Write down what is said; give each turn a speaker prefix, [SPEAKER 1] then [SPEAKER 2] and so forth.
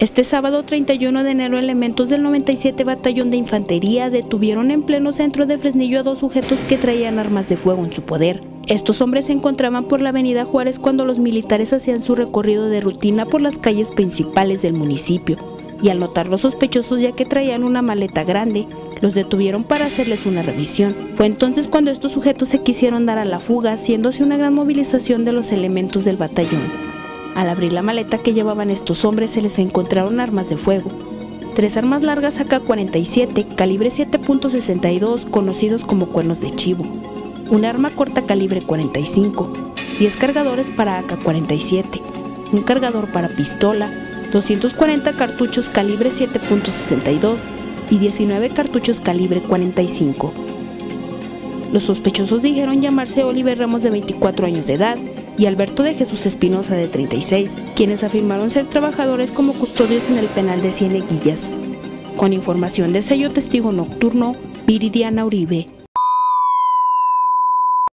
[SPEAKER 1] Este sábado 31 de enero, elementos del 97 Batallón de Infantería detuvieron en pleno centro de Fresnillo a dos sujetos que traían armas de fuego en su poder. Estos hombres se encontraban por la avenida Juárez cuando los militares hacían su recorrido de rutina por las calles principales del municipio, y al notar los sospechosos ya que traían una maleta grande, los detuvieron para hacerles una revisión. Fue entonces cuando estos sujetos se quisieron dar a la fuga, haciéndose una gran movilización de los elementos del batallón. Al abrir la maleta que llevaban estos hombres se les encontraron armas de fuego. Tres armas largas AK-47, calibre 7.62, conocidos como cuernos de chivo. Un arma corta calibre 45, 10 cargadores para AK-47, un cargador para pistola, 240 cartuchos calibre 7.62 y 19 cartuchos calibre 45. Los sospechosos dijeron llamarse Oliver Ramos de 24 años de edad y Alberto de Jesús Espinosa de 36, quienes afirmaron ser trabajadores como custodios en el penal de Cieneguillas. Con información de sello testigo nocturno, Viridiana Uribe.